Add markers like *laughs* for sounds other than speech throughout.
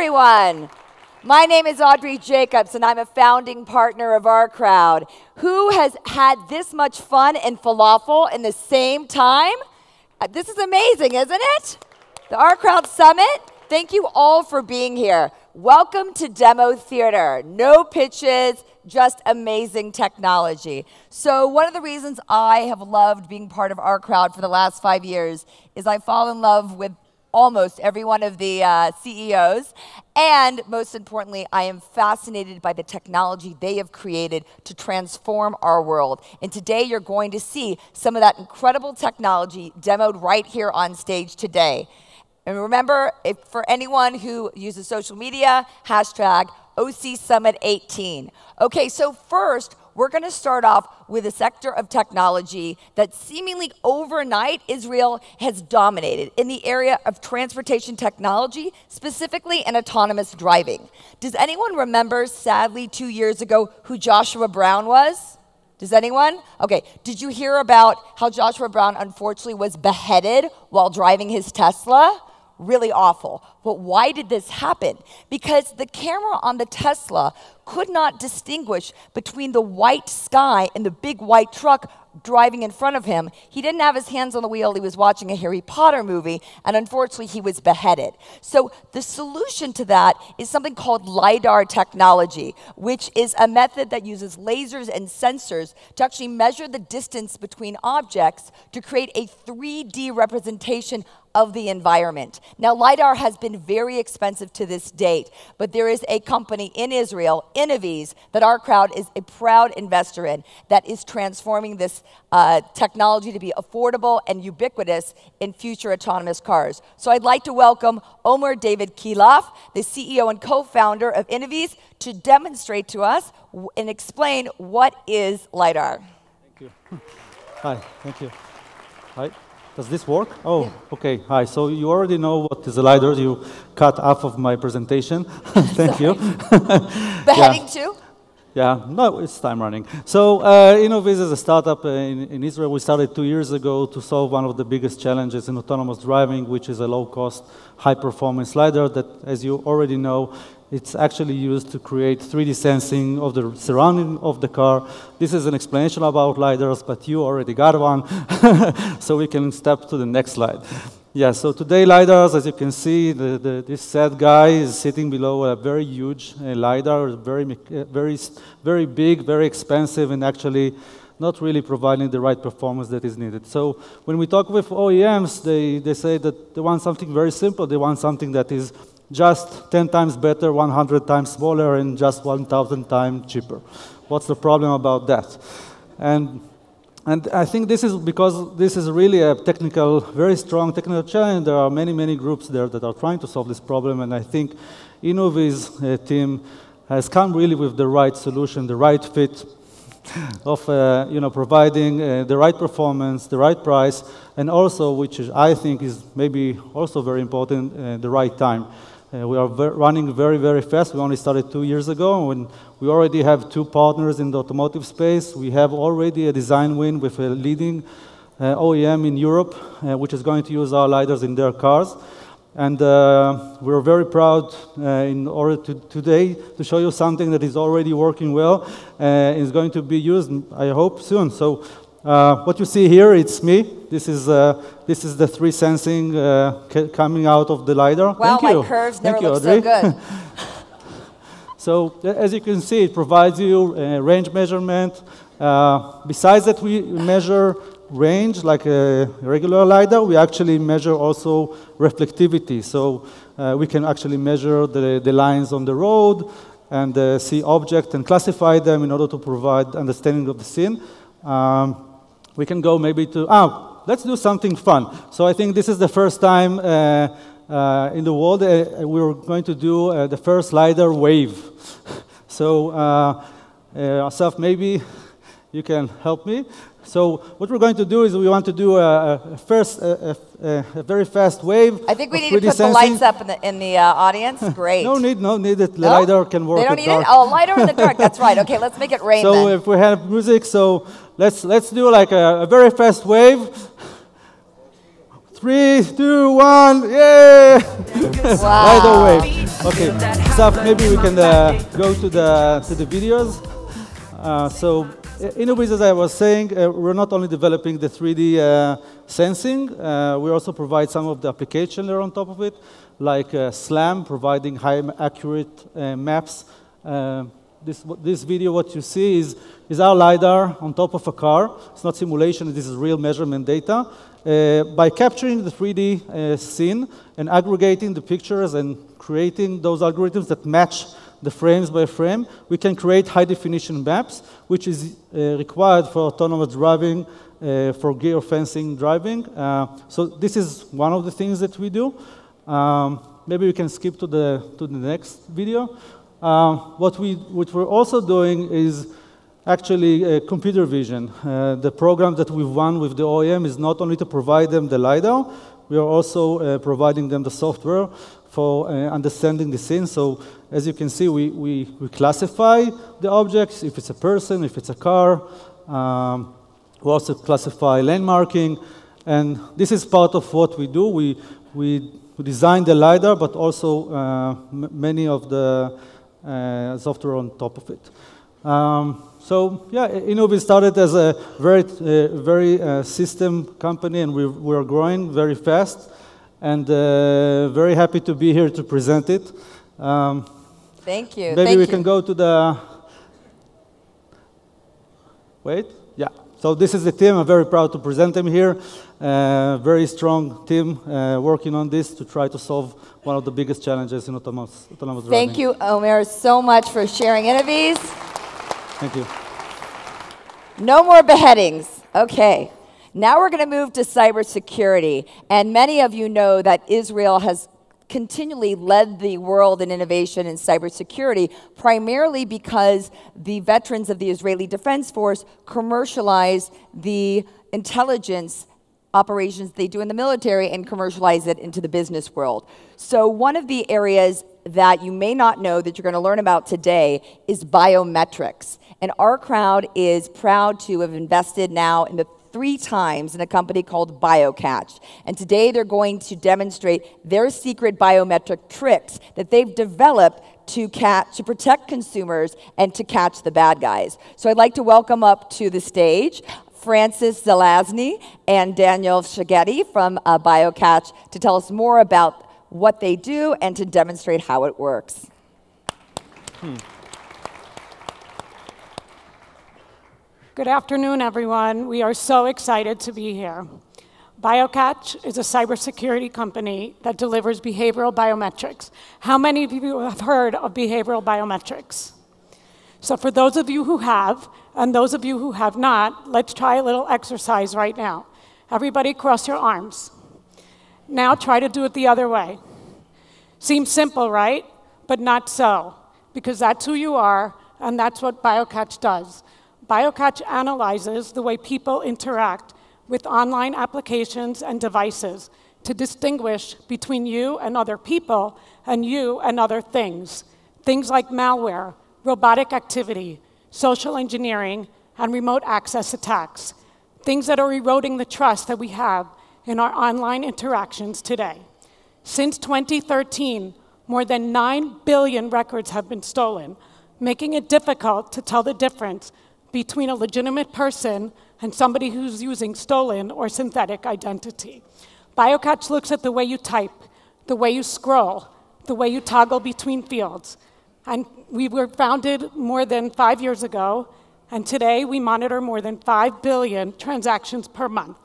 Everyone. My name is Audrey Jacobs, and I'm a founding partner of OurCrowd. Who has had this much fun and falafel in the same time? Uh, This is amazing, isn't it? The OurCrowd Summit. Thank you all for being here. Welcome to Demo Theater. No pitches, just amazing technology. So, one of the reasons I have loved being part of OurCrowd for the last five years is I fall in love with almost every one of the uh, CEOs. And most importantly, I am fascinated by the technology they have created to transform our world. And today you're going to see some of that incredible technology demoed right here on stage today. And remember, if for anyone who uses social media, hashtag OC Summit 18. Okay, so first, we're going to start off with a sector of technology that seemingly overnight Israel has dominated in the area of transportation technology, specifically in autonomous driving. Does anyone remember, sadly, two years ago, who Joshua Brown was? Does anyone? Okay, did you hear about how Joshua Brown unfortunately was beheaded while driving his Tesla? Really awful. But why did this happen? Because the camera on the Tesla could not distinguish between the white sky and the big white truck driving in front of him. He didn't have his hands on the wheel, he was watching a Harry Potter movie, and unfortunately, he was beheaded. So, the solution to that is something called LIDAR technology, which is a method that uses lasers and sensors to actually measure the distance between objects to create a 3D representation of the environment. Now, LIDAR has been very expensive to this date, but there is a company in Israel, Innoviz, that OurCrowd is a proud investor in that is transforming this uh, technology to be affordable and ubiquitous in future autonomous cars. So I'd like to welcome Omer David Keilaf, the CEO and co founder of Innoviz, to demonstrate to us and explain what is LIDAR. Thank you. *laughs* Hi, thank you. Hi. Does this work? Oh, okay. Hi. So you already know what is a LiDAR. You cut half of my presentation. *laughs* thank you. Beheading *laughs* too? Yeah, no, it's time running. So, uh, Innoviz is a startup in, in Israel. We started two years ago to solve one of the biggest challenges in autonomous driving, which is a low-cost, high-performance LiDAR that, as you already know, it's actually used to create 3D sensing of the surrounding of the car. This is an explanation about LiDARs, but you already got one, *laughs* so we can step to the next slide. Yeah, so today LiDARs, as you can see, the, the, this sad guy is sitting below a very huge uh, LiDAR, very, uh, very, very big, very expensive, and actually not really providing the right performance that is needed. So when we talk with OEMs, they, they say that they want something very simple. They want something that is just 10 times better, 100 times smaller, and just 1,000 times cheaper. What's the problem about that? And and I think this is because this is really a technical, very strong technical challenge. There are many, many groups there that are trying to solve this problem, and I think Innoviz uh, team has come really with the right solution, the right fit *laughs* of uh, you know providing uh, the right performance, the right price, and also, which is, I think is maybe also very important, uh, the right time. Uh, we are ver- running very, very fast. We only started two years ago, and we already have two partners in the automotive space. We have already a design win with a leading uh, OEM in Europe, uh, which is going to use our LiDARs in their cars. And uh, we're very proud uh, in order to today to show you something that is already working well uh, is going to be used, I hope, soon. So uh, what you see here, it's me. This is, uh, this is the 3 sensing uh, coming out of the LiDAR. Wow, Thank you. my curves never Thank you, looked so Audrey. good. *laughs* So as you can see, it provides you uh, range measurement. Uh, besides that, we measure range like a regular LiDAR. We actually measure also reflectivity. So uh, we can actually measure the, the lines on the road and uh, see objects and classify them in order to provide understanding of the scene. Um, we can go maybe to, ah, let's do something fun. So I think this is the first time uh, uh, in the world uh, we're going to do uh, the first LiDAR wave. *laughs* so, uh, uh, Asaf, maybe you can help me. So what we're going to do is we want to do a, a first, a, a, a very fast wave. I think we need to 3D put the lights up in the, in the uh, audience. *laughs* Great. No need, no need. It. The No? LiDAR can work They don't need dark. it? Oh, lighter in the dark. That's right. Okay, let's make it rain So then. if we have music, so let's let's do like a, very fast wave. Three, two, one, yeah! *laughs* Wow. right away. Okay, so maybe we can uh, go to the to the videos. Uh, so, Innoviz, as I was saying, uh, we're not only developing the 3D uh, sensing, uh, we also provide some of the application layer on top of it, like uh, SLAM, providing high accurate maps. this, this video, what you see is, is our LiDAR on top of a car. It's not simulation, this is real measurement data. Uh, by capturing the 3D uh, scene and aggregating the pictures and creating those algorithms that match the frames by frame, we can create high definition maps, which is uh, required for autonomous driving, uh, for geofencing driving. Uh, so this is one of the things that we do. Um, maybe we can skip to the, to the next video. Uh, what, we, what we're also doing is actually uh, computer vision. Uh, the program that we've won with the OEM is not only to provide them the LiDAR, we are also uh, providing them the software for uh, understanding the scene. So as you can see, we, we, we, classify the objects, if it's a person, if it's a car. Um, we also classify landmarking. And this is part of what we do. We, we, we design the LiDAR, but also uh, many of the uh, software on top of it. Um, so yeah, Innoviz started as a very, uh, very uh, system company, and we, we're growing very fast, and uh, very happy to be here to present it. Um, Thank you. Maybe Thank we you. can go to the. Wait, yeah. So this is the team. I'm very proud to present them here. Uh, very strong team uh, working on this to try to solve one of the biggest challenges in autonomous, autonomous driving. Thank you, Omer, so much for sharing Innoviz. Thank you. No more beheadings. Okay. Now we're going to move to cybersecurity. And many of you know that Israel has continually led the world in innovation in cybersecurity, primarily because the veterans of the Israeli Defense Force commercialize the intelligence operations they do in the military and commercialize it into the business world. So, one of the areas that you may not know that you're going to learn about today is biometrics. And OurCrowd is proud to have invested now in the three times in a company called BioCatch. And today they're going to demonstrate their secret biometric tricks that they've developed to catch to protect consumers and to catch the bad guys. So I'd like to welcome up to the stage Frances Zelazny and Daniel Shageti from uh, BioCatch to tell us more about what they do and to demonstrate how it works. Hmm. Good afternoon, everyone. We are so excited to be here. BioCatch is a cybersecurity company that delivers behavioral biometrics. How many of you have heard of behavioral biometrics? So, for those of you who have, and those of you who have not, let's try a little exercise right now. Everybody cross your arms. Now try to do it the other way. Seems simple, right? But not so, because that's who you are, and that's what BioCatch does. BioCatch analyzes the way people interact with online applications and devices to distinguish between you and other people and you and other things. Things like malware, robotic activity, social engineering, and remote access attacks. Things that are eroding the trust that we have in our online interactions today. Since 2013, more than 9 billion records have been stolen, making it difficult to tell the difference between a legitimate person and somebody who's using stolen or synthetic identity. BioCatch looks at the way you type, the way you scroll, the way you toggle between fields. And we were founded more than five years ago, and today we monitor more than 5 billion transactions per month,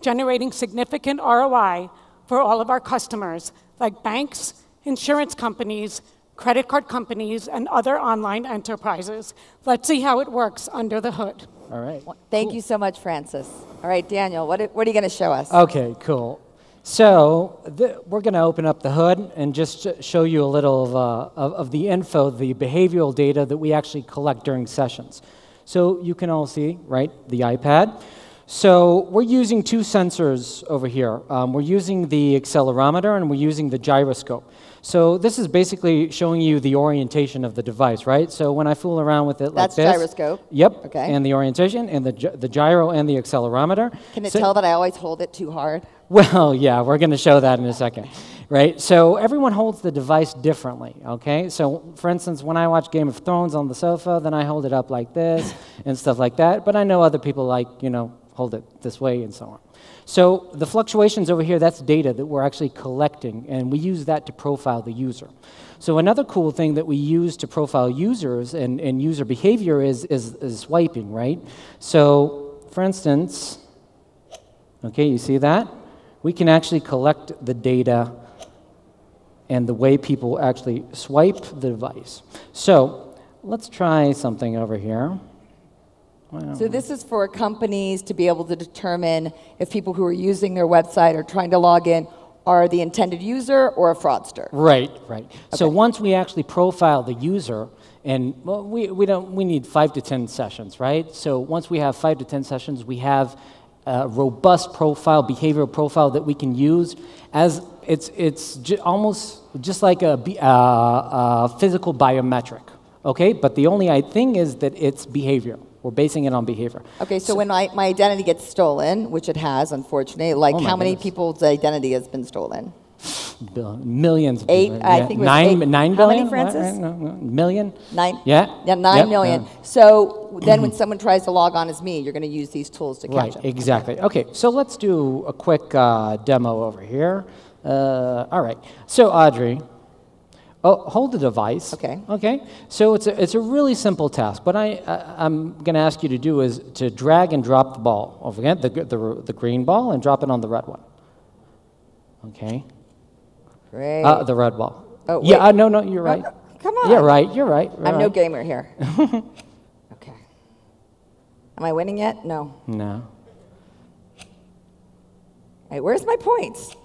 generating significant ROI for all of our customers, like banks, insurance companies, credit card companies, and other online enterprises. Let's see how it works under the hood. All right. Thank cool. you so much, Frances. All right, Daniel, what, what are you going to show us? Okay, cool. So we're going to open up the hood and just show you a little of, uh, of, of, the info, the behavioral data that we actually collect during sessions. So you can all see, right, the iPad. So we're using two sensors over here. Um, we're using the accelerometer and we're using the gyroscope. So this is basically showing you the orientation of the device, right? So when I fool around with it That's like this. That's gyroscope. Yep. Okay. And the orientation and the, gy- the gyro and the accelerometer. Can it So- tell that I always hold it too hard? *laughs* well, yeah, we're going to show that in a second, right? So everyone holds the device differently, okay? So, for instance, when I watch Game of Thrones on the sofa, then I hold it up like this *laughs* and stuff like that. But I know other people like, you know, hold it this way and so on. So the fluctuations over here, that's data that we're actually collecting, and we use that to profile the user. So another cool thing that we use to profile users and, and user behavior is, is, is swiping, right? So, for instance, Okay, you see that? We can actually collect the data and the way people actually swipe the device. So let's try something over here. So this is for companies to be able to determine if people who are using their website or trying to log in are the intended user or a fraudster. Right, right. So once we actually profile the user, and well, we, we don't we need five to ten sessions, right? So once we have five to ten sessions, we have a robust profile, behavioral profile that we can use as it's it's ju- almost just like a, be- uh, a physical biometric, okay? But the only thing is that it's behavior. We're basing it on behavior. Okay, so, when my, my identity gets stolen, which it has, unfortunately, like Oh how many goodness. people's identity has been stolen? Bill- Millions. Eight, I yeah. think it was nine, eight. nine How many, billion? What, Frances? right? No, no, Million? Nine? Yeah. Yeah, nine Yep, million. yeah. So then when someone tries to log on as me, you're going to use these tools to catch Right, them. exactly. Okay, so let's do a quick uh, demo over here. Uh, all right, so Audrey, oh, hold the device. Okay. Okay, so it's a, it's a really simple task. What I, I, I'm going to ask you to do is to drag and drop the ball over here, the, the, the green ball, and drop it on the red one. Okay, Great. uh, the red ball. Oh, yeah, uh, no, no, you're right. Come on. You're right, you're right. you're I'm no gamer here. *laughs* okay. Am I winning yet? No. No. Hey, where's my points?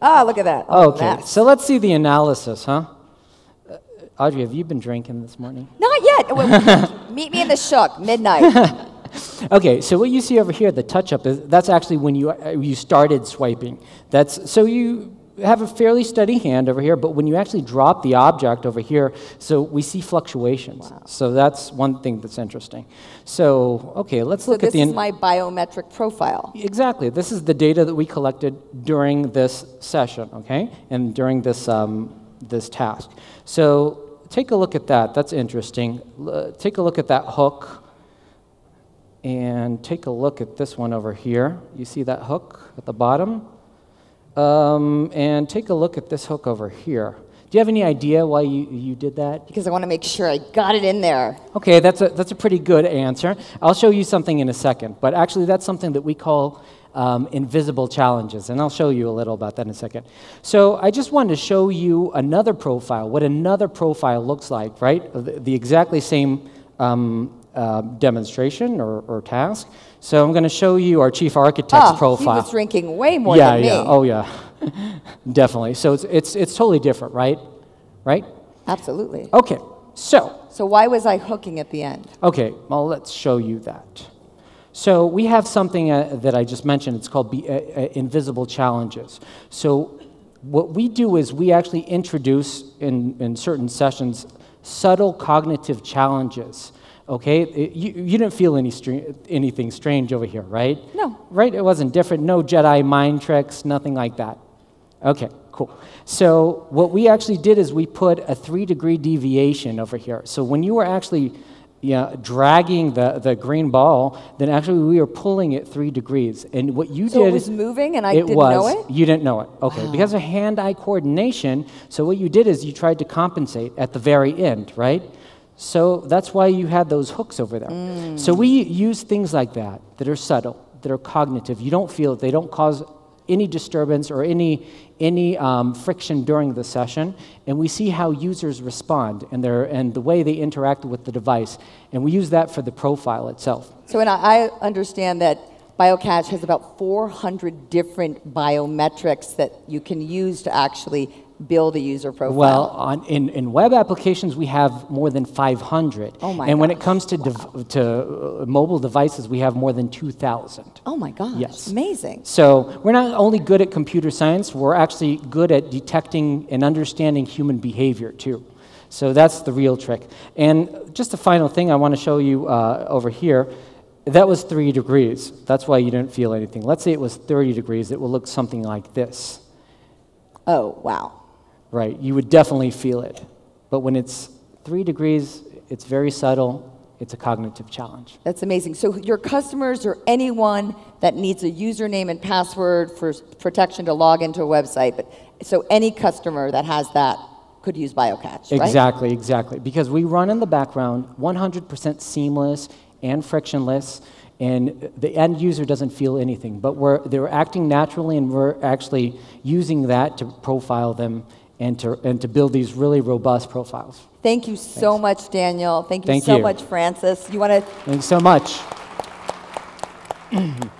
Ah, look at that. Okay, so let's see the analysis, huh? Audrey, have you been drinking this morning? Not yet. *laughs* Meet me in the shook, midnight. *laughs* Okay, so what you see over here, the touch up, is that's actually when you, uh, you started swiping. That's, so you have a fairly steady hand over here, but when you actually drop the object over here, so we see fluctuations. So that's one thing that's interesting. So, okay, let's so look at the. This is my biometric profile. Exactly. This is the data that we collected during this session, okay, and during this um, this task. So take a look at that. That's interesting. L- take a look at that hook, and take a look at this one over here. You see that hook at the bottom, um, and take a look at this hook over here. Do you have any idea why you, you did that? Because I want to make sure I got it in there. Okay, that's a, that's a pretty good answer. I'll show you something in a second, but actually, that's something that we call um, invisible challenges, and I'll show you a little about that in a second. So, I just wanted to show you another profile, what another profile looks like, right? The, the exactly same um, uh, demonstration or, or task. So, I'm going to show you our chief architect's Ah, profile. he was drinking way more yeah, than me. yeah, oh yeah, *laughs* definitely. So, it's, it's, it's totally different, right? Right? Absolutely. Okay, so So why was I hooking at the end? Okay, well, let's show you that. So we have something uh, that I just mentioned. It's called be, uh, uh, invisible challenges. So what we do is we actually introduce in, in certain sessions subtle cognitive challenges. Okay, It- you, you didn't feel any anything strange over here, right? No. Right? It wasn't different. No Jedi mind tricks, nothing like that. Okay, cool. So what we actually did is we put a three degree deviation over here. So when you were actually yeah, dragging the, the green ball, then actually we were pulling it three degrees. And what you So did it was moving and I didn't was, know it? You didn't know it. Okay. Because of hand-eye coordination, so what you did is you tried to compensate at the very end, right? So that's why you had those hooks over there. Mm. So we use things like that that are subtle, that are cognitive. You don't feel it. They don't cause any disturbance or any any um, friction during the session, and we see how users respond and their and the way they interact with the device, and we use that for the profile itself. So and I, understand that BioCatch has about 400 different biometrics that you can use to actually build a user profile? Well, on, in, in web applications, we have more than 500. Oh my And when it comes to, dev- to uh, mobile devices, we have more than 2,000. oh my gosh, Yes. amazing. So we're not only good at computer science, we're actually good at detecting and understanding human behavior too. So that's the real trick. And just a final thing I want to show you uh, over here. That was three degrees. That's why you didn't feel anything. Let's say it was 30 degrees. It will look something like this. Oh, wow. Right, you would definitely feel it. But when it's three degrees, it's very subtle, it's a cognitive challenge. That's amazing. So your customers or anyone that needs a username and password for protection to log into a website, but so any customer that has that could use BioCatch, right? Exactly, exactly. Because we run in the background 100% seamless and frictionless, and the end user doesn't feel anything. But we're, they're acting naturally, and we're actually using that to profile them and to, and to build these really robust profiles. Thank you so much, Daniel. Thank you Thank so you. much, Frances. You want to Thanks so much. *clears throat*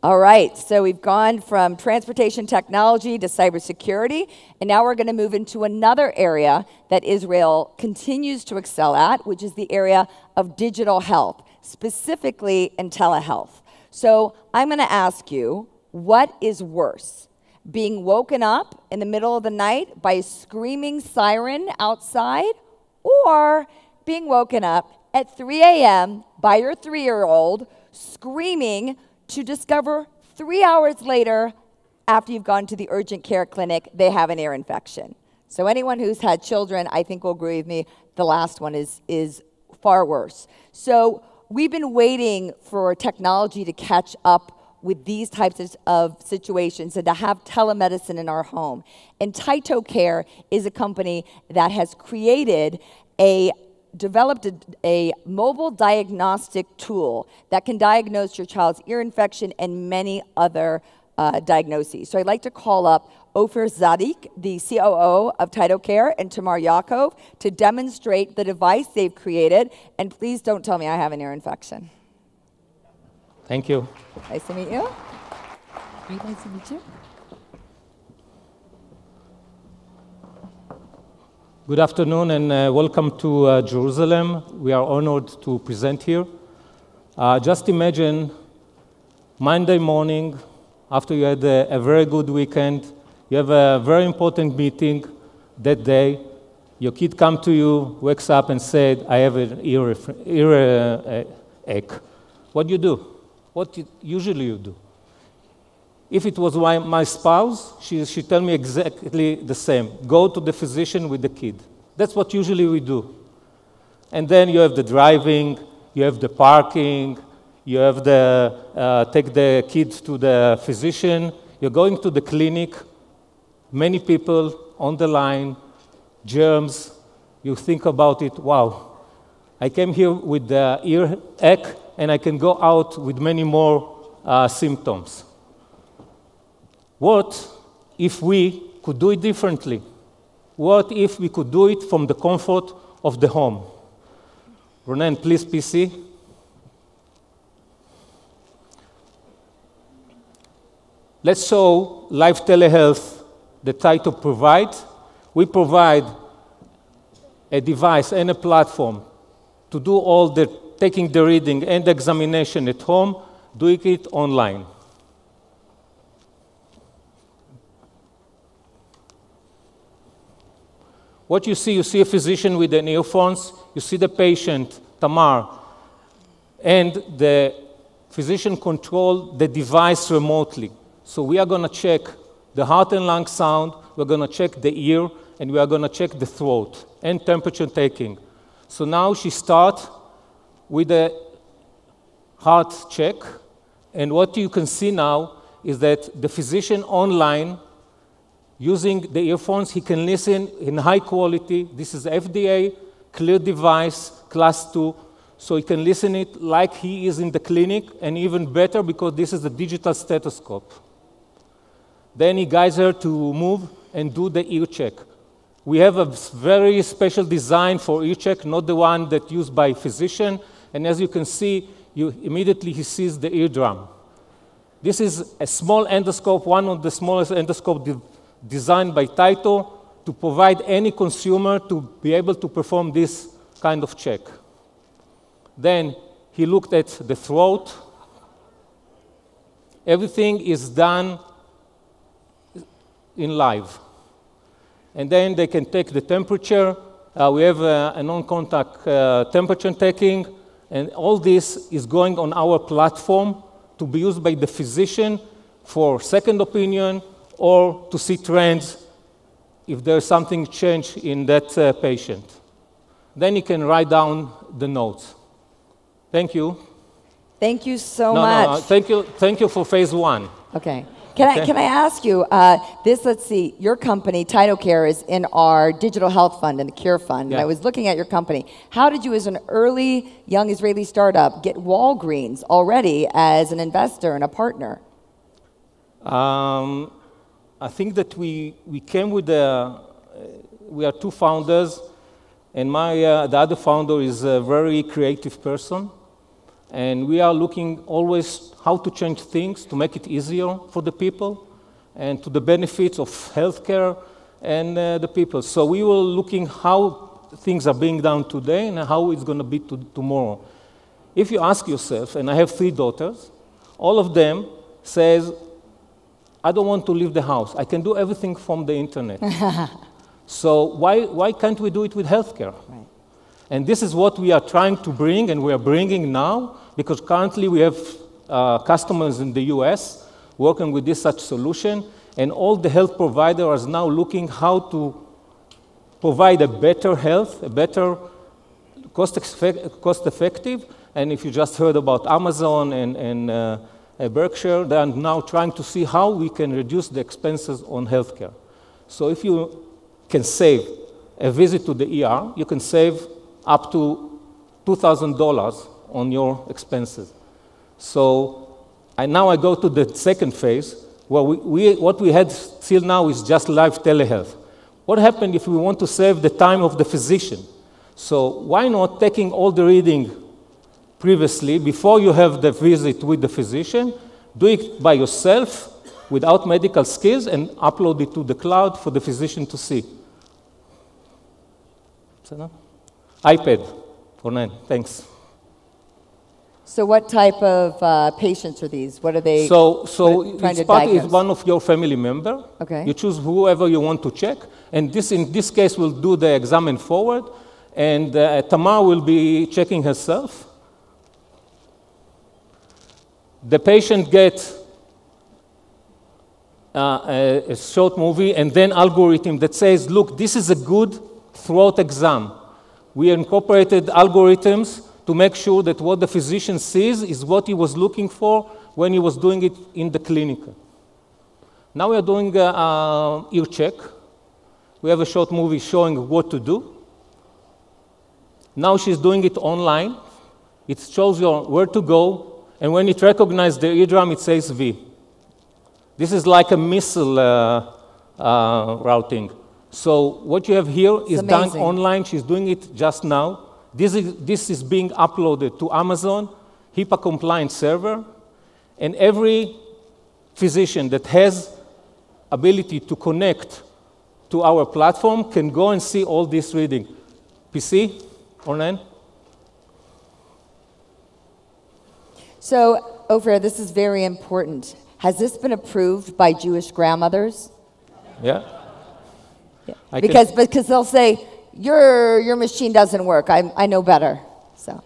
All right, so we've gone from transportation technology to cybersecurity, and now we're going to move into another area that Israel continues to excel at, which is the area of digital health, specifically in telehealth. So I'm going to ask you, what is worse? Being woken up in the middle of the night by a screaming siren outside, or being woken up at 3 a.m. by your three year old screaming to discover three hours later, after you've gone to the urgent care clinic, they have an ear infection. So, anyone who's had children, I think will agree with me, the last one is, is far worse. So, we've been waiting for technology to catch up with these types of- situations and to have telemedicine in our home. And TytoCare is a company that has created a developed a, a mobile diagnostic tool that can diagnose your child's ear infection and many other uh, diagnoses. So I'd like to call up Ofer Zadik, the COO of TytoCare, and Tamar Yaakov to demonstrate the device they've created. And please don't tell me I have an ear infection. Thank you. Nice to meet you. Very nice to meet you. Good afternoon and uh, welcome to uh, Jerusalem. We are honored to present here. Uh, just imagine Monday morning, after you had a, a very good weekend, you have a very important meeting that day. Your kid comes to you, wakes up and said, "I have an ear, ear uh, ache." What do you do? What usually you do? If it was my, my spouse, she, she tell me exactly the same. Go to the physician with the kid. That's what usually we do. And then you have the driving, you have the parking, you have the uh, take the kids to the physician. You're going to the clinic. Many people on the line, germs. You think about it. Wow, I came here with the ear ache, and I can go out with many more uh, symptoms. What if we could do it differently? What if we could do it from the comfort of the home? Ronan, please, PC. Let's show live telehealth the title provide. We provide a device and a platform to do all the taking the reading and the examination at home, doing it online. What you see, you see a physician with an earphones, you see the patient, Tamar, and the physician control the device remotely. So we are going to check the heart and lung sound, we're going to check the ear, and we are going to check the throat and temperature taking. So now she starts with a heart check, and what you can see now is that the physician online using the earphones, he can listen in high quality. This is FDA clear device, class two, so he can listen it like he is in the clinic, and even better because this is a digital stethoscope. Then he guides her to move and do the ear check. We have a very special design for ear check, not the one that used by physician. And as you can see, you immediately he sees the eardrum. This is a small endoscope, one of the smallest endoscopes de designed by Tyto to provide any consumer to be able to perform this kind of check. Then he looked at the throat. Everything is done in live. And then they can take the temperature. Uh, we have uh, a non-contact uh, temperature taking, and all this is going on our platform to be used by the physician for second opinion or to see trends if there's something changed in that uh, patient. Then you can write down the notes. Thank you. Thank you so no, much. No, thank you, thank you for phase one. Okay. Can, Okay. I, can I ask you, uh, this, let's see, your company, TytoCare, is in our digital health fund and the Qure Fund. And I was looking at your company. How did you, as an early young Israeli startup, get Walgreens already as an investor and a partner? Um, I think that we, we came with the, uh, we are two founders, and my, uh, the other founder is a very creative person. And we are looking always how to change things to make it easier for the people and to the benefits of healthcare and uh, the people. So we were looking how things are being done today and how it's going to be to, tomorrow. If you ask yourself, and I have three daughters, all of them says, I don't want to leave the house. I can do everything from the internet. *laughs* so why, why can't we do it with healthcare? And this is what we are trying to bring, and we are bringing now, because currently we have uh, customers in the US working with this such solution, and all the health providers are now looking how to provide a better health, a better cost, effect, cost effective. And if you just heard about Amazon and, and uh, uh, Berkshire, they are now trying to see how we can reduce the expenses on healthcare. So if you can save a visit to the ER, you can save up to $2,000 on your expenses. So I, now I go to the second phase, where we, we, what we had till now is just live telehealth. What happened if we want to save the time of the physician? So why not taking all the reading previously, before you have the visit with the physician, do it by yourself without medical skills and upload it to the cloud for the physician to see. Is? iPad for nine. Thanks. So, what type of uh, patients are these? What are they? So, so trying it's to part is one of your family member. Okay. You choose whoever you want to check, and this in this case will do the exam examine forward, and uh, Tamar will be checking herself. The patient gets uh, a, a short movie and then algorithm that says, look, this is a good throat exam. We incorporated algorithms to make sure that what the physician sees is what he was looking for when he was doing it in the clinic. Now we are doing ear check. We have a short movie showing what to do. Now she's doing it online. It shows you where to go, and when it recognizes the eardrum, it says V. This is like a missile uh, uh, routing. So what you have here is done online. She's doing it just now. This is, this is being uploaded to Amazon, HIPAA compliant server, and every physician that has ability to connect to our platform can go and see all this reading. PC, online? So, Ofer, this is very important. Has this been approved by Jewish grandmothers? Yeah? I can- Because, because they'll say, your, your machine doesn't work. I, I know better. So,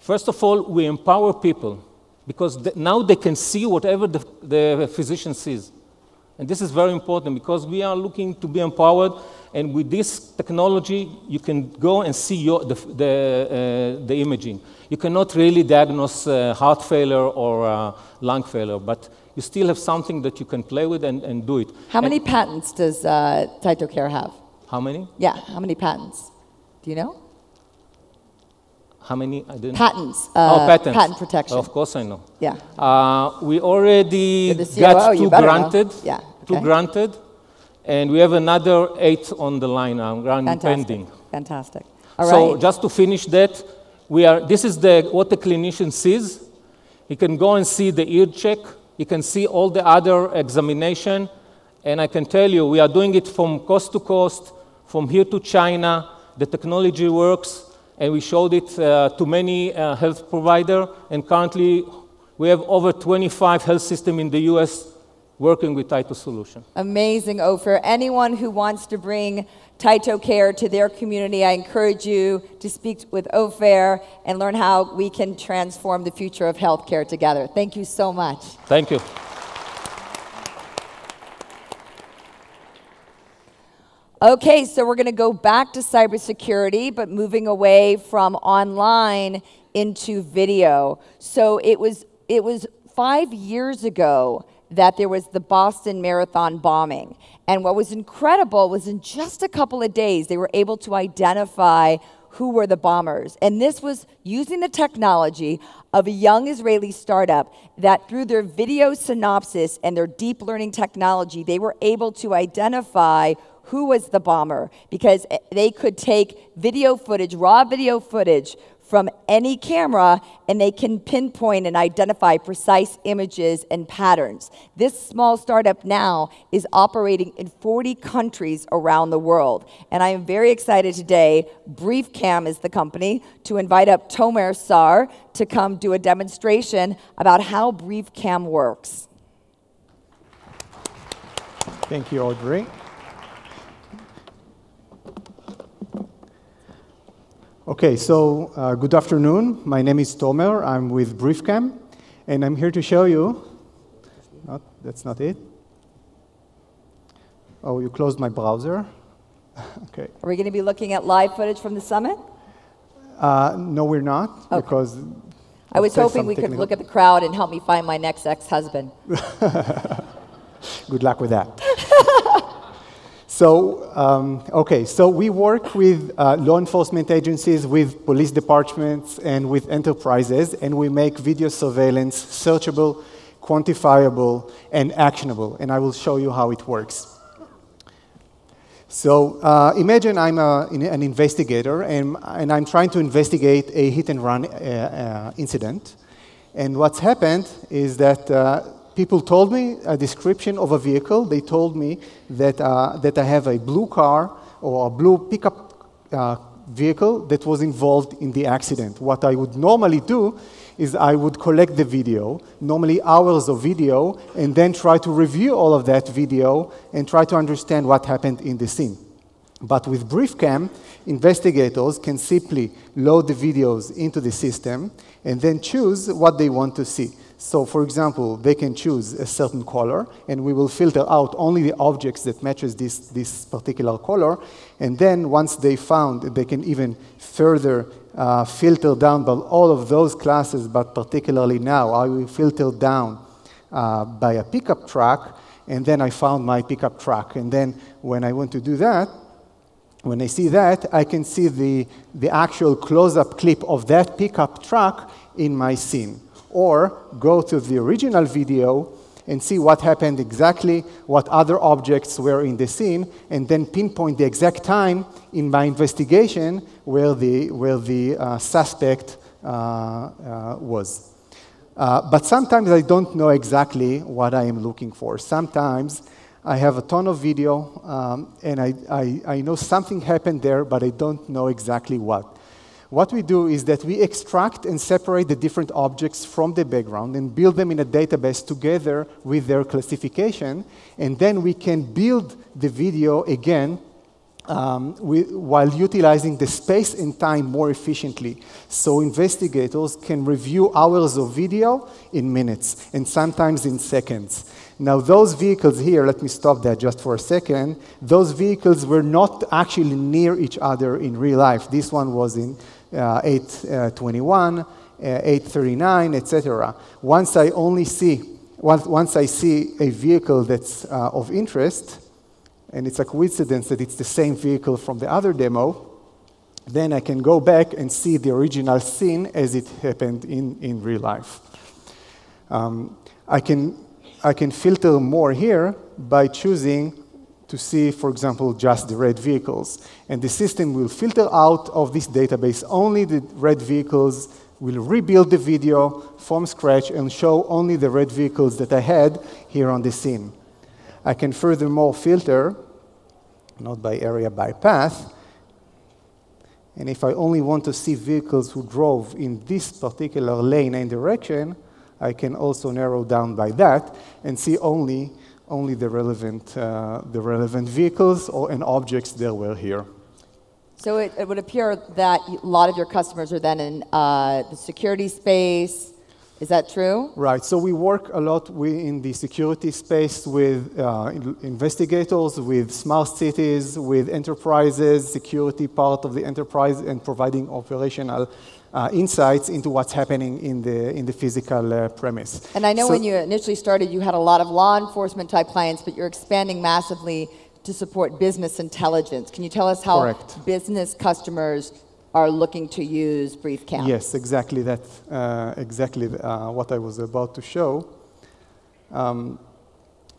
First of all, we empower people because th- now they can see whatever the, the physician sees. And this is very important because we are looking to be empowered, and with this technology, you can go and see your, the, the, uh, the imaging. You cannot really diagnose uh, heart failure or uh, lung failure, but you still have something that you can play with and, and do it. how And many patents does uh, TytoCare have? How many? Yeah, how many patents? Do you know? How many? I didn't. Patents. oh, Uh, patents. Patent protection. Of course, I know. Yeah. Uh, we already got two better know. granted. Yeah, Two granted, and we have another eight on the line run Fantastic. pending. Fantastic. All so right. just to finish that, we are. This is the what the clinician sees. He can go and see the ear check You can see all the other examination. And I can tell you, we are doing it from coast to coast, from here to China. The technology works, and we showed it uh, to many uh, health provider. And currently, we have over 25 health systems in the U.S. working with Tyto solution. Amazing, Ofer. Anyone who wants to bring TytoCare to their community, I encourage you to speak with Ofer and learn how we can transform the future of healthcare together. Thank you so much. Thank you. Okay, so we're going to go back to cybersecurity, but moving away from online into video. So it was it was five years ago that there was the Boston Marathon bombing. And what was incredible was in just a couple of days, they were able to identify who were the bombers. And this was using the technology of a young Israeli startup that, through their video synopsis and their deep learning technology, they were able to identify who was the bomber because eh, they could take video footage, raw video footage from any camera and they can pinpoint and identify precise images and patterns. This small startup now is operating in 40 countries around the world. And I am very excited today, BriefCam is the company, to invite up Tomer Sar to come do a demonstration about how BriefCam works. Thank you, Audrey. Okay, so uh, good afternoon. My name is Tomer. I'm with BriefCam, and I'm here to show you. Not, that's not it. Oh, you closed my browser. *laughs* okay. Are we going to be looking at live footage from the summit? Uh, no, we're not, okay. because. I was hoping we could look at the crowd and help me find my next ex husband. *laughs* good luck with that. So, um, okay, so we work with uh, law enforcement agencies, with police departments, and with enterprises, and we make video surveillance searchable, quantifiable, and actionable. And I will show you how it works. So uh, imagine I'm a, an investigator, and, and, I'm trying to investigate a hit and run uh, uh incident. And what's happened is that uh, people told me a description of a vehicle. They told me that, uh, that I have a blue car or a blue pickup uh, vehicle that was involved in the accident. What I would normally do is I would collect the video, normally hours of video, and then try to review all of that video and try to understand what happened in the scene. But with BriefCam, investigators can simply load the videos into the system and then choose what they want to see. So for example, they can choose a certain color, and we will filter out only the objects that matches this, this particular color. And then once they found, they can even further uh, filter down by all of those classes, but particularly now, I will filter down uh, by a pickup truck, and then I found my pickup truck. And then when I want to do that, when I see that, I can see the, the actual close-up clip of that pickup truck in my scene or go to the original video and see what happened exactly, what other objects were in the scene, and then pinpoint the exact time in my investigation where the, where the uh, suspect uh, uh, was. Uh, but sometimes I don't know exactly what I am looking for. Sometimes I have a ton of video um, and I, I, I know something happened there, but I don't know exactly what. What we do is that we extract and separate the different objects from the background and build them in a database together with their classification, and then we can build the video again um, while utilizing the space and time more efficiently. So investigators can review hours of video in minutes and sometimes in seconds. Now, those vehicles here, let me stop that just for a second. Those vehicles were not actually near each other in real life. This one was in 821, uh, 839, etc. Once I only see, once, once I see a vehicle that's uh, of interest, and it's a coincidence that it's the same vehicle from the other demo, then I can go back and see the original scene as it happened in, in real life. Um, I, can, I can filter more here by choosing to see, for example, just the red vehicles. And the system will filter out of this database only the red vehicles will rebuild the video from scratch and show only the red vehicles that I had here on the scene. I can furthermore filter, not by area, by path, and if I only want to see vehicles who drove in this particular lane and direction, I can also narrow down by that and see only, only the, relevant, uh, the relevant vehicles or, and objects that were here. So it, it would appear that a lot of your customers are then in uh, the security space, is that true? Right. So we work a lot in the security space with uh, investigators, with smart cities, with enterprises, security part of the enterprise, and providing operational uh, insights into what's happening in the in the physical uh, premise. And I know so when you initially started, you had a lot of law enforcement type clients, but you're expanding massively to support business intelligence. Can you tell us how Correct. business customers are looking to use BriefCam. Yes, exactly that. Uh, exactly uh, what I was about to show. Um,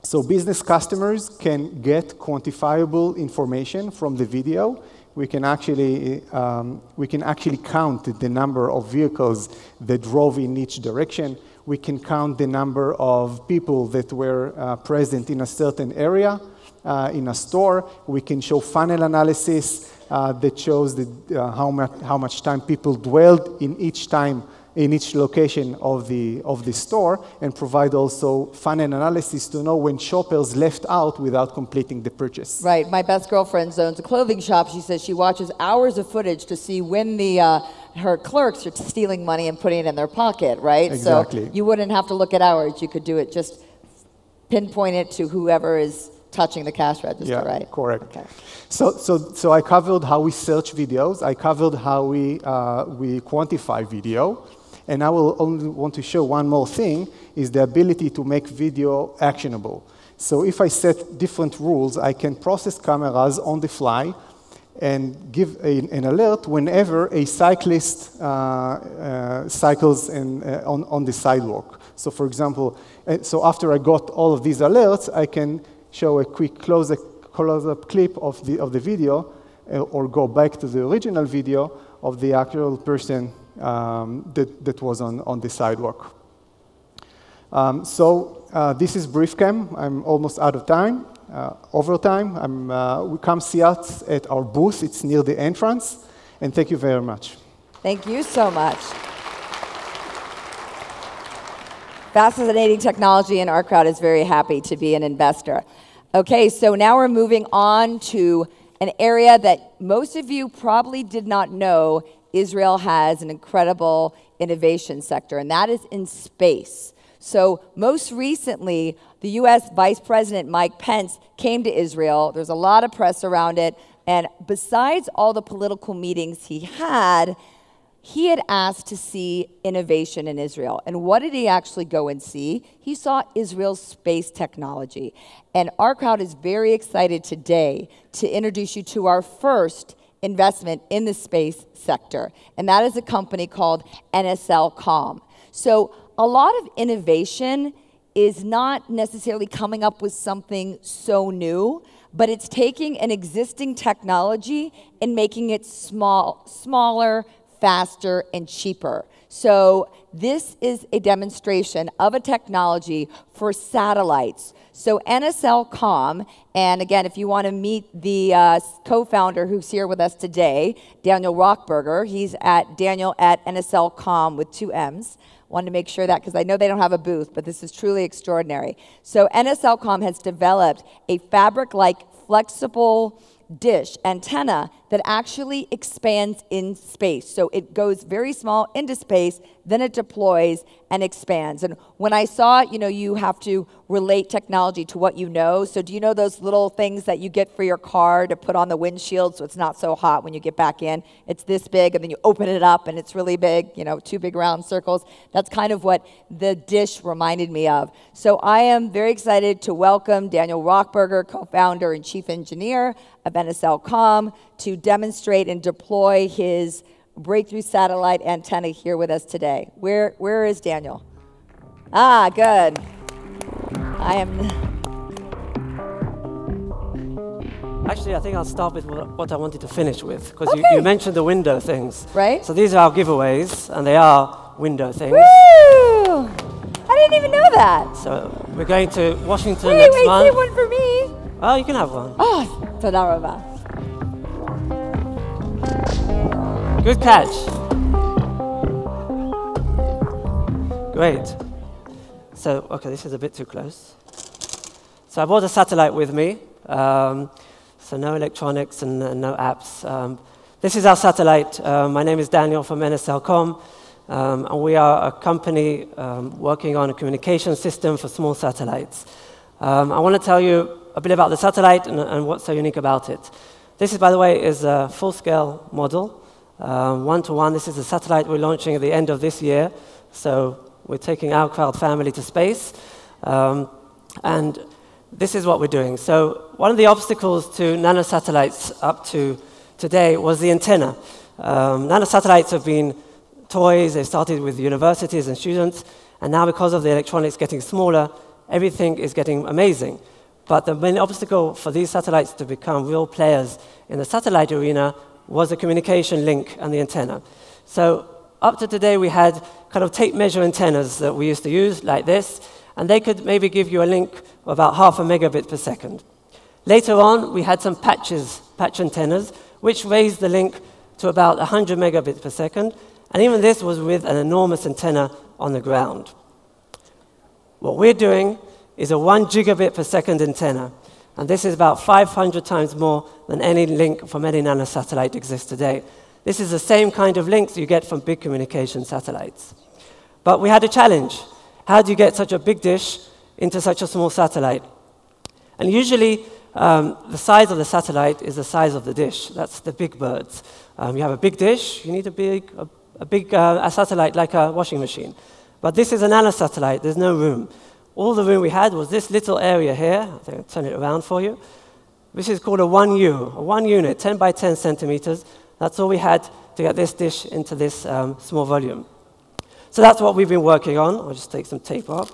so business customers can get quantifiable information from the video. We can actually um, we can actually count the number of vehicles that drove in each direction. We can count the number of people that were uh, present in a certain area uh, in a store. We can show funnel analysis uh, that shows the, uh, how, much, how much time people dwelled in each time in each location of the, of the store and provide also funnel analysis to know when shoppers left out without completing the purchase. Right. My best girlfriend owns a clothing shop. She says she watches hours of footage to see when the, uh, her clerks are stealing money and putting it in their pocket, right? Exactly. So you wouldn't have to look at hours. You could do it just pinpoint it to whoever is touching the cash register, yeah, right? Correct. Okay. So, so, so I covered how we search videos. I covered how we, uh, we quantify video. And I will only want to show one more thing, is the ability to make video actionable. So if I set different rules, I can process cameras on the fly and give a, an alert whenever a cyclist uh, uh, cycles in, uh, on, on the sidewalk. So for example, uh, so after I got all of these alerts, I can show a quick close-up close clip of the, of the video uh, or go back to the original video of the actual person um, that, that was on, on the sidewalk. Um, so uh, this is BriefCam. I'm almost out of time. Uh, over time, I'm, uh, we come see us at our booth. It's near the entrance. And thank you very much. Thank you so much. Fascinating technology, and OurCrowd is very happy to be an investor. Okay, so now we're moving on to an area that most of you probably did not know Israel has an incredible innovation sector, and that is in space. So, most recently, the US Vice President Mike Pence came to Israel. There's a lot of press around it. And besides all the political meetings he had, he had asked to see innovation in Israel. And what did he actually go and see? He saw Israel's space technology. And OurCrowd is very excited today to introduce you to our first investment in the space sector. And that is a company called NSLComm. So, a lot of innovation is not necessarily coming up with something so new, but it's taking an existing technology and making it small, smaller, faster, and cheaper. So, this is a demonstration of a technology for satellites. So, NSLComm, and again, if you want to meet the uh, co founder who's here with us today, Daniel Rockberger, he's at Daniel at NSLComm with two M's. Wanted to make sure that because I know they don't have a booth, but this is truly extraordinary. So, NSLComm has developed a fabric like flexible dish antenna that actually expands in space. So it goes very small into space, then it deploys and expands. And when I saw it, you know, you have to relate technology to what you know. So do you know those little things that you get for your car to put on the windshield so it's not so hot when you get back in? It's this big, and then you open it up and it's really big, you know, two big round circles. That's kind of what the dish reminded me of. So I am very excited to welcome Daniel Rockberger, co-founder and chief engineer of NSLComm, to demonstrate and deploy his breakthrough satellite antenna here with us today. Where, where is Daniel? Ah, good. I am. *laughs* Actually, I think I'll start with what, I wanted to finish with, because you, you mentioned the window things. Right. So these are our giveaways, and they are window things. Woo! I didn't even know that. So we're going to Washington Wait, next wait, month. save one for me. Oh, you can have one. Oh, toda raba. Good catch. Great. So, okay, this is a bit too close. So I brought a satellite with me. Um, so no electronics and, and no apps. Um, this is our satellite. Uh, my name is Daniel from NSLComm. Um, and we are a company um, working on a communication system for small satellites. Um, I want to tell you a bit about the satellite and, and, what's so unique about it. This, is, by the way, is a full-scale model, one-to-one. This is a satellite we're launching at the end of this year. So we're taking OurCrowd family to space. Um, and this is what we're doing. So one of the obstacles to nanosatellites up to today was the antenna. Um, nanosatellites have been toys. They started with universities and students, and now because of the electronics getting smaller, everything is getting amazing. But the main obstacle for these satellites to become real players in the satellite arena was the communication link and the antenna. So up to today, we had kind of tape measure antennas that we used to use, like this, and they could maybe give you a link of about half a megabit per second. Later on, we had some patches, patch antennas, which raised the link to about 100 megabits per second, and even this was with an enormous antenna on the ground. What we're doing is a 1 gigabit per second antenna, and this is about 500 times more than any link from any nanosatellite exists today. This is the same kind of links you get from big communication satellites. But we had a challenge. How do you get such a big dish into such a small satellite? And usually, um, the size of the satellite is the size of the dish. That's the big birds. Um, you have a big dish, you need a big, a a big uh, a satellite like a washing machine. But this is a nanosatellite, there's no room. All the room we had was this little area here. I'll turn it around for you. This is called a 1U, a one unit, 10 by 10 centimeters. That's all we had to get this dish into this um, small volume. So that's what we've been working on. I'll just take some tape off.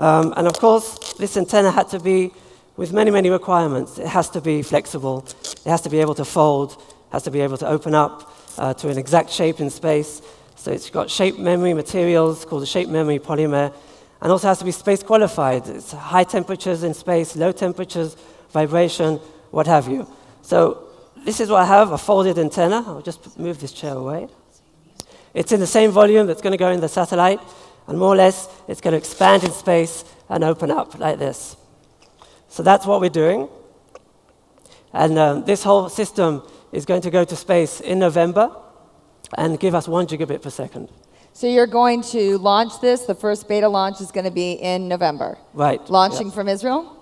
Um, and of course, this antenna had to be with many, many requirements. It has to be flexible, it has to be able to fold, It has to be able to open up, uh, to an exact shape in space. So it's got shape memory materials called the shape memory polymer, and also has to be space qualified. It's high temperatures in space, low temperatures, vibration, what have you. So this is what I have, a folded antenna. I'll just move this chair away. It's in the same volume that's going to go in the satellite, and more or less, it's going to expand in space and open up like this. So that's what we're doing. And um, this whole system is going to go to space in November and give us one gigabit per second. So you're going to launch this. The first beta launch is going to be in November. Right. Launching from Israel?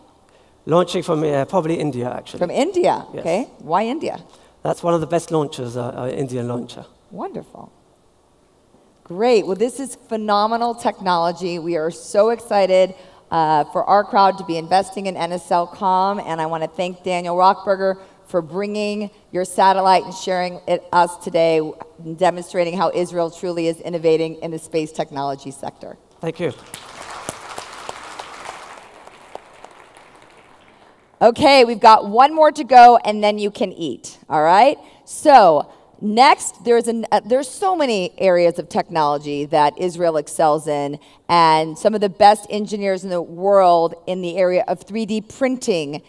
Launching from uh, probably India, actually. From India. Yes. Okay. Why India? That's one of the best launchers, uh, uh, Indian launcher. Wonderful. Great. Well, this is phenomenal technology. We are so excited uh, for OurCrowd to be investing in NSLComm, and I want to thank Daniel Rockberger for bringing your satellite and sharing it us today, demonstrating how Israel truly is innovating in the space technology sector. Thank you. Okay, we've got one more to go, and then you can eat. All right. So next, there's an, uh, there's so many areas of technology that Israel excels in, and some of the best engineers in the world in the area of 3D printing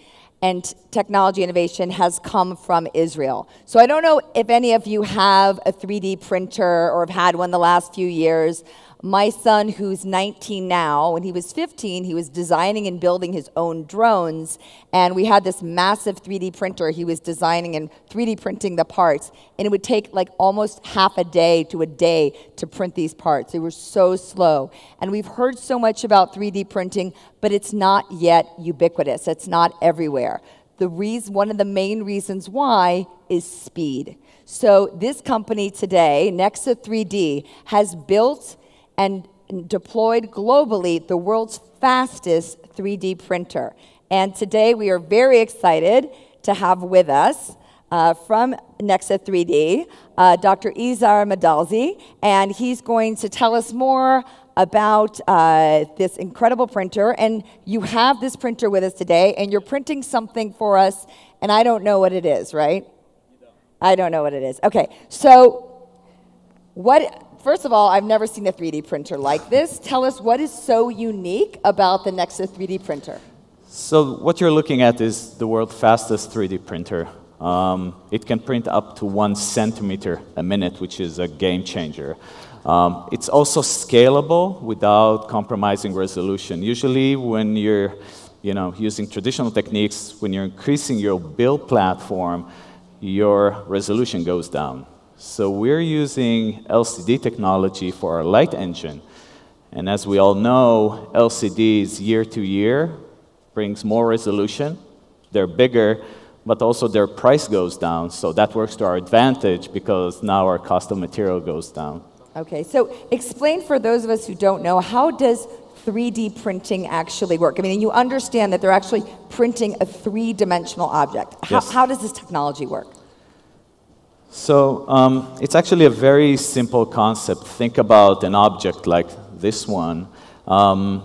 and technology innovation has come from Israel. So I don't know if any of you have a 3D printer or have had one the last few years. My son, who's 19 now, when he was 15, he was designing and building his own drones. And we had this massive 3D printer. He was designing and 3D printing the parts. And it would take like almost half a day to a day to print these parts. They were so slow. And we've heard so much about 3D printing, but it's not yet ubiquitous, it's not everywhere. The reason, one of the main reasons why is speed. So, this company today, Nexa 3D, has built and deployed globally the world's fastest 3D printer. And today we are very excited to have with us uh, from Nexa 3D, uh, Dr. Izhar Medalsy, and he's going to tell us more about uh, this incredible printer, and you have this printer with us today, and you're printing something for us, and I don't know what it is, right? I don't know what it is. Okay, so what? First of all, I've never seen a 3D printer like this. Tell us what is so unique about the Nexa 3D printer. So what you're looking at is the world's fastest 3D printer. Um, it can print up to one centimeter a minute, which is a game changer. Um, it's also scalable without compromising resolution. Usually when you're you know, using traditional techniques, when you're increasing your build platform, your resolution goes down. So we're using LCD technology for our light engine. And as we all know, LCDs year to year brings more resolution. They're bigger, but also their price goes down. So that works to our advantage because now our cost of material goes down. Okay, so explain for those of us who don't know, how does 3D printing actually work? I mean, you understand that they're actually printing a three-dimensional object. How, Yes. how does this technology work? So um, it's actually a very simple concept. Think about an object like this one. Um,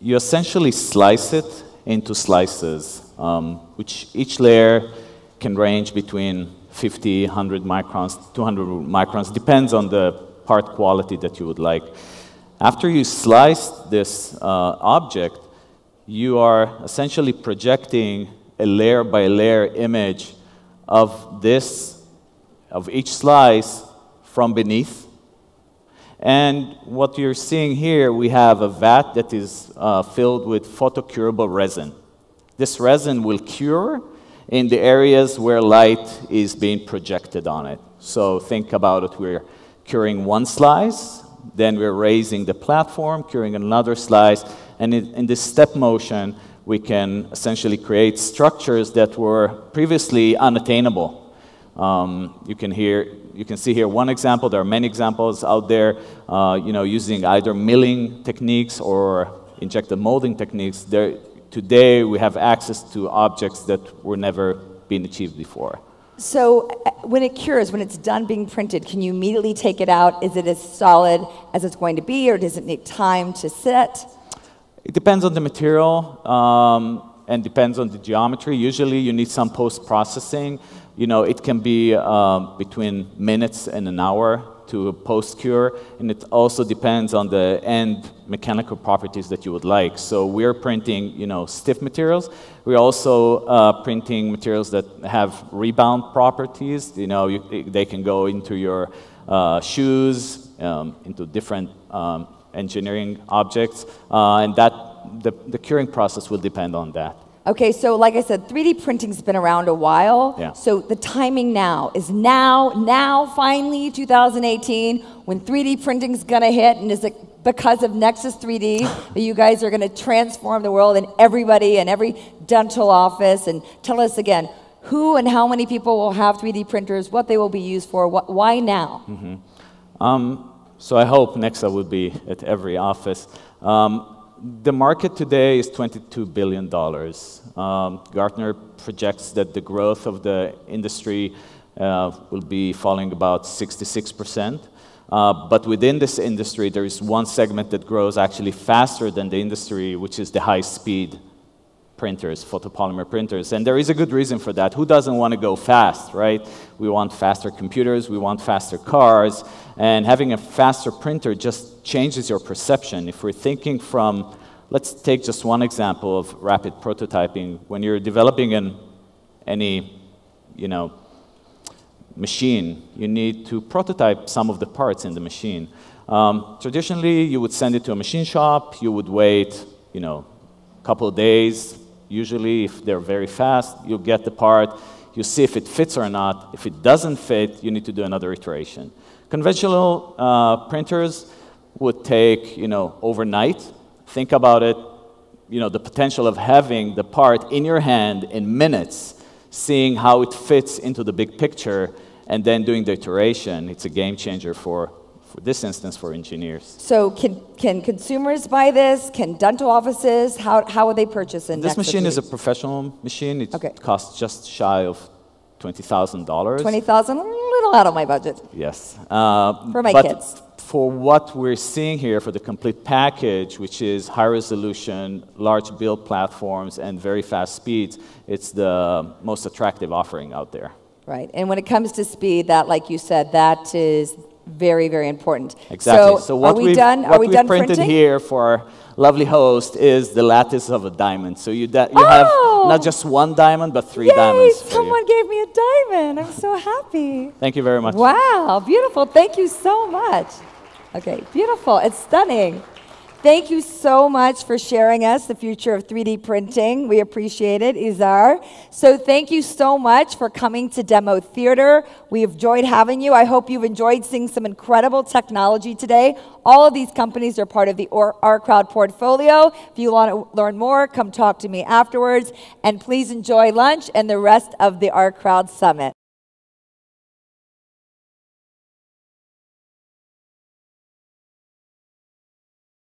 you essentially slice it into slices, um, which each layer can range between 50, 100 microns, 200 microns, depends on the part quality that you would like. After you slice this uh, object, you are essentially projecting a layer by layer image of this of each slice from beneath. And what you're seeing here, we have a vat that is uh, filled with photocurable resin. This resin will cure in the areas where light is being projected on it. So think about it, we're curing one slice, then we're raising the platform, curing another slice, and in, in this step motion, we can essentially create structures that were previously unattainable. Um, you can hear, you can see here one example. There are many examples out there. Uh, you know, using either milling techniques or injected molding techniques. There, today we have access to objects that were never been achieved before. So uh, when it cures, when it's done being printed, can you immediately take it out? Is it as solid as it's going to be, or does it need time to sit? It depends on the material um, and depends on the geometry. Usually, you need some post processing. You know, it can be um, between minutes and an hour to a post cure, and it also depends on the end mechanical properties that you would like. So we're printing, you know, stiff materials. We're also uh, printing materials that have rebound properties. You know, you, they can go into your uh, shoes, um, into different um, engineering objects, uh, and that the, the curing process will depend on that. Okay, so like I said, 3D printing's been around a while. Yeah. So the timing now is now, now finally 2018 when 3D printing's gonna hit, and is it because of Nexus 3D *laughs* that you guys are gonna transform the world and everybody and every dental office? And tell us again, who and how many people will have 3D printers, what they will be used for, what, why now? Um, so I hope Nexa will be at every office. Um, the market today is $22 billion. Um, Gartner projects that the growth of the industry uh, will be falling about 66%. Uh, but within this industry, there is one segment that grows actually faster than the industry, which is the high speed printers, photopolymer printers. And there is a good reason for that. Who doesn't want to go fast, right? We want faster computers, we want faster cars, and having a faster printer just changes your perception. If we're thinking from, let's take just one example of rapid prototyping. When you're developing an, any, you know, machine, you need to prototype some of the parts in the machine. Um, traditionally, you would send it to a machine shop, you would wait, you know, a couple of days. Usually, if they're very fast, you get the part, you see if it fits or not. If it doesn't fit, you need to do another iteration. Conventional uh, printers would take, you know, overnight. Think about it, you know, the potential of having the part in your hand in minutes, seeing how it fits into the big picture, and then doing the iteration. It's a game changer for, for this instance, for engineers. So can, can consumers buy this? Can dental offices? How, how would they purchase it? This machine is a professional machine. It Okay. costs just shy of $20,000. 20,000? a little out of my budget. Yes. Uh, For my but kids. for what we're seeing here for the complete package, which is high resolution, large build platforms, and very fast speeds, it's the most attractive offering out there. Right. And when it comes to speed, that, like you said, that is very, very important. Exactly. So, what are we we've, done? What Are we we've done printed printing? here for our lovely host is the lattice of a diamond. So you, you Oh! have not just one diamond, but three Yay! diamonds. for you. Someone gave me a diamond. I'm so happy. Thank you very much. Wow, beautiful. Thank you so much. Okay, beautiful. It's stunning. Thank you so much for sharing us the future of 3D printing. We appreciate it, Izhar. So thank you so much for coming to Demo Theater. We enjoyed having you. I hope you've enjoyed seeing some incredible technology today. All of these companies are part of the OurCrowd portfolio. If you want to learn more, come talk to me afterwards. And please enjoy lunch and the rest of the OurCrowd Summit.